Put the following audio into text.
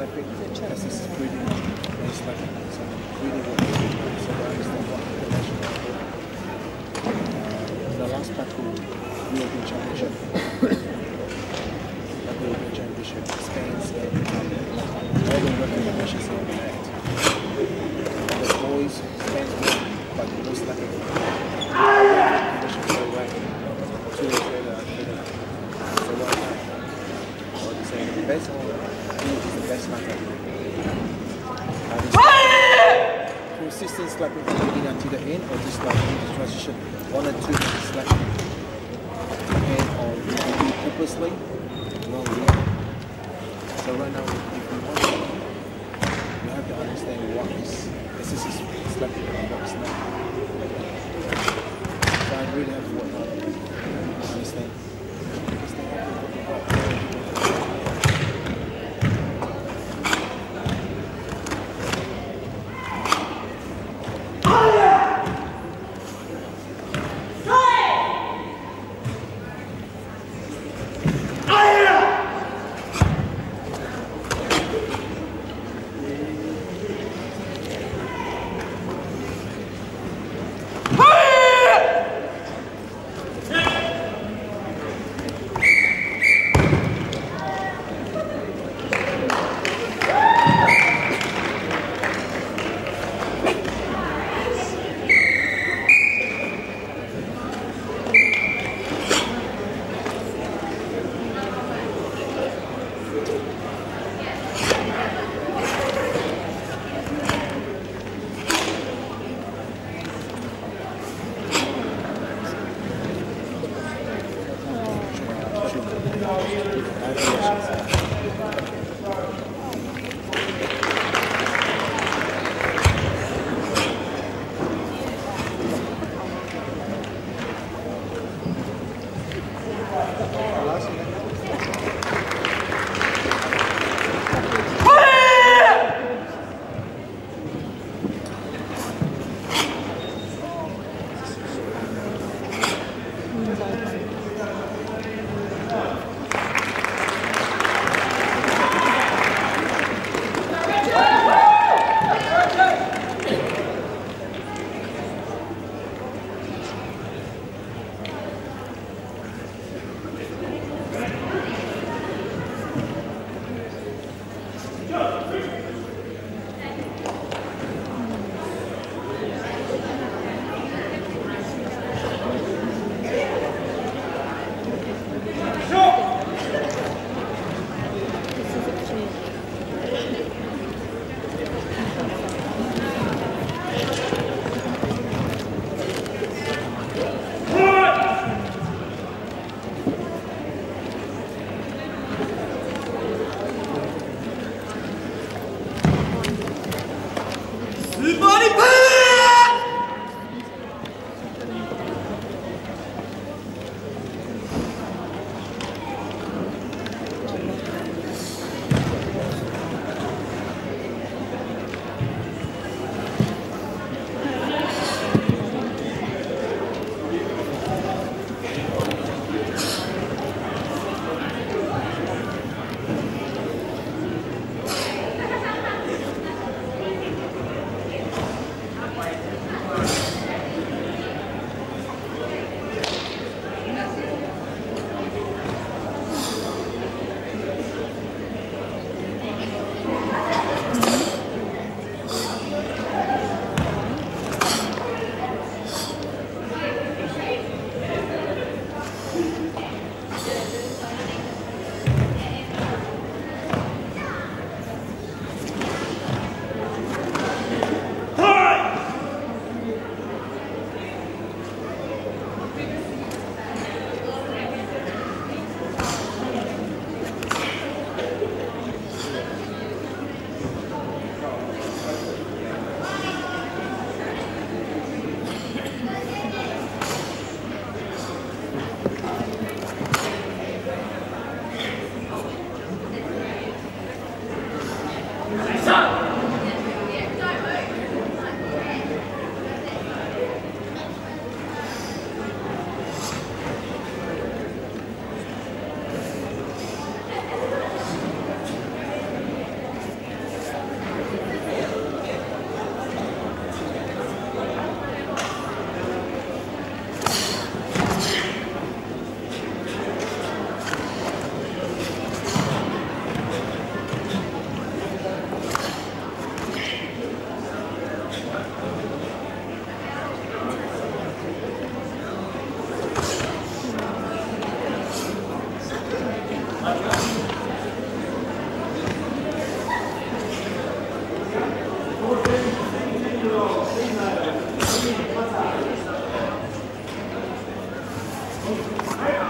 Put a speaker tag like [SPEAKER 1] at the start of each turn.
[SPEAKER 1] Understand what the last battle, European Championship, that Consistent slapping from the beginning until the end, or just like the transition, one or two slapping. And or purposely, yeah. So right now, if you want to, you have to understand what is this is slapping and what is not. So I really have to work understand. Yes.